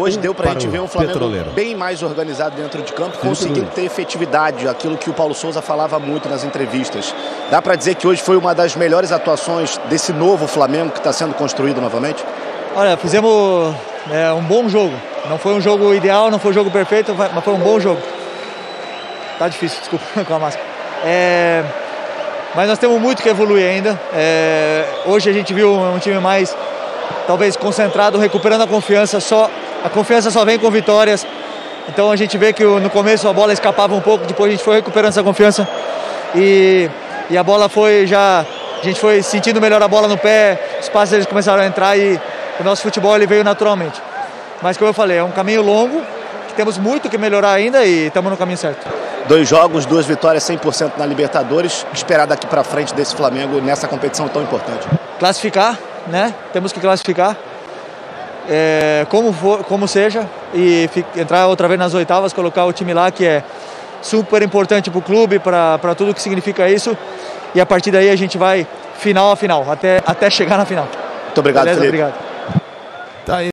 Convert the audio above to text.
Hoje um deu pra para gente o ver um Flamengo Petroleiro. bem mais organizado dentro de campo, conseguindo ter efetividade, aquilo que o Paulo Souza falava muito nas entrevistas. Dá pra dizer que hoje foi uma das melhores atuações desse novo Flamengo que está sendo construído novamente? Olha, fizemos é, um bom jogo. Não foi um jogo ideal, não foi um jogo perfeito, mas foi um bom jogo. Tá difícil, desculpa com a máscara. É, mas nós temos muito que evoluir ainda. É, hoje a gente viu um time mais, talvez, concentrado, recuperando a confiança. Só, a confiança só vem com vitórias. Então a gente vê que no começo a bola escapava um pouco, depois a gente foi recuperando essa confiança. E, e a bola foi já. A gente foi sentindo melhor a bola no pé, os passes eles começaram a entrar e o nosso futebol ele veio naturalmente. Mas como eu falei, é um caminho longo, que temos muito que melhorar ainda e estamos no caminho certo. Dois jogos, duas vitórias 100% na Libertadores. Esperar daqui pra frente desse Flamengo nessa competição tão importante. Classificar, né? Temos que classificar. É, como, for, como seja, e entrar outra vez nas oitavas, colocar o time lá, que é super importante para o clube, para tudo que significa isso. E a partir daí a gente vai final a final, até, até chegar na final. Muito obrigado, Beleza? Felipe. Obrigado. Tá aí.